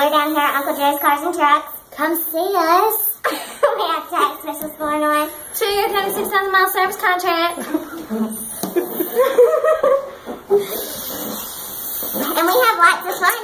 we're down here at Uncle Jerry's Cars and Trucks. Come see us. we have tax specials going on. Two-year, 36,000 mile service contract. and we have lots of fun.